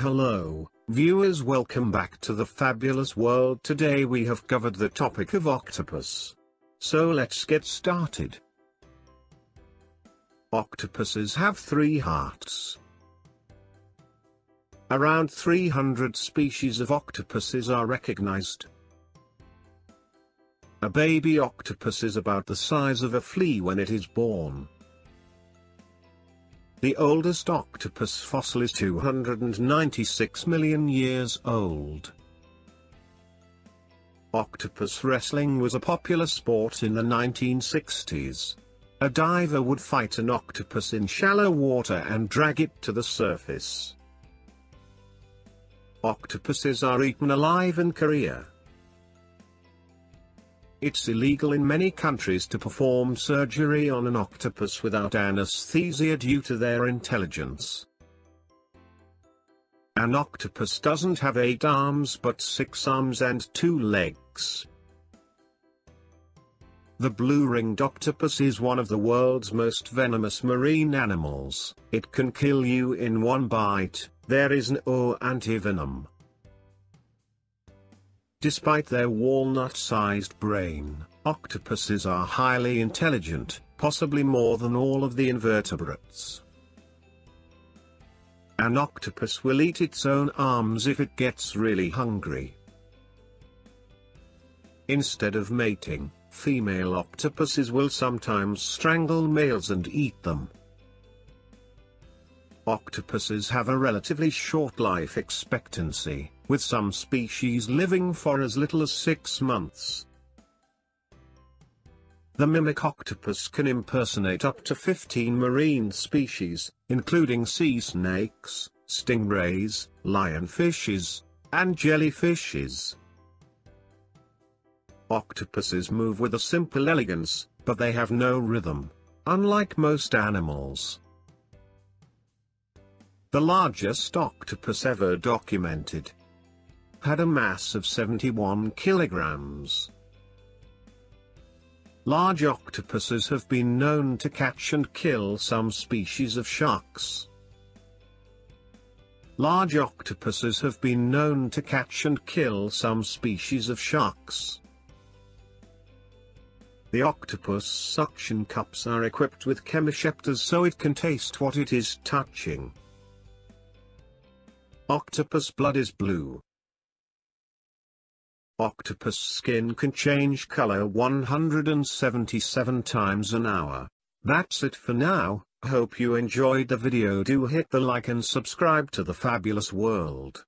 Hello, viewers welcome back to the fabulous world today we have covered the topic of octopus. So let's get started. Octopuses have three hearts. Around 300 species of octopuses are recognized. A baby octopus is about the size of a flea when it is born. The oldest octopus fossil is 296 million years old. Octopus wrestling was a popular sport in the 1960s. A diver would fight an octopus in shallow water and drag it to the surface. Octopuses are eaten alive in Korea. It's illegal in many countries to perform surgery on an octopus without anesthesia due to their intelligence. An octopus doesn't have eight arms but six arms and two legs. The blue-ringed octopus is one of the world's most venomous marine animals. It can kill you in one bite, there is no antivenom. Despite their walnut-sized brain, octopuses are highly intelligent, possibly more than all of the invertebrates. An octopus will eat its own arms if it gets really hungry. Instead of mating, female octopuses will sometimes strangle males and eat them. Octopuses have a relatively short life expectancy, with some species living for as little as six months. The mimic octopus can impersonate up to 15 marine species, including sea snakes, stingrays, lionfishes, and jellyfishes. Octopuses move with a simple elegance, but they have no rhythm, unlike most animals. The largest octopus ever documented, had a mass of 71 kilograms. Large octopuses have been known to catch and kill some species of sharks. Large octopuses have been known to catch and kill some species of sharks. The octopus suction cups are equipped with chemoreceptors so it can taste what it is touching. Octopus blood is blue. Octopus skin can change color 177 times an hour. That's it for now, hope you enjoyed the video do hit the like and subscribe to the fabulous world.